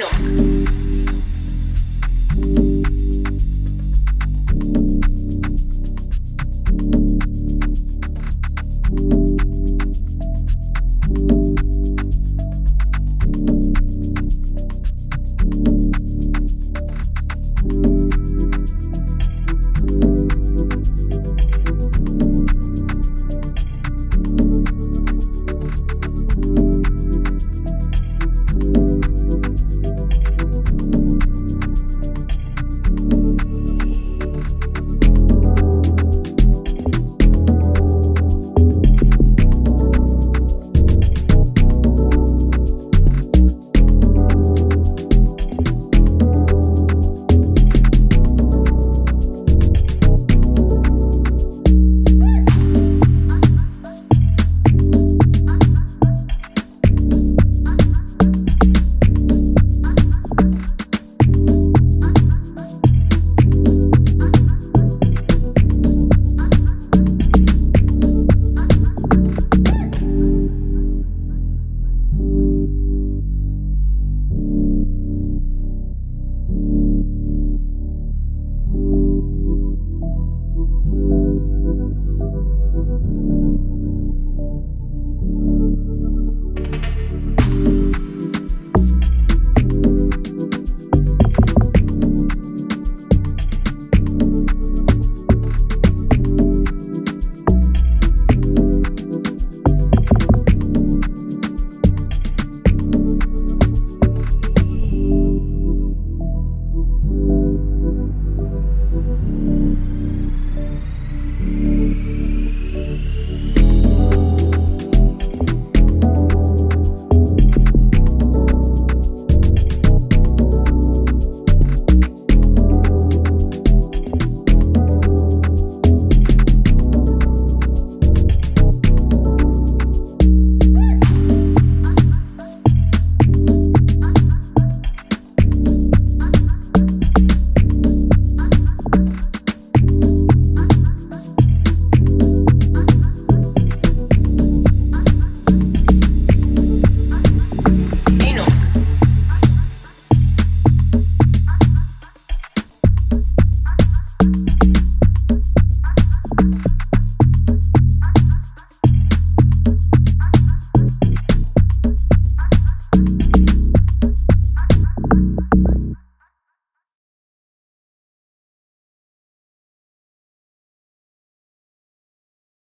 の。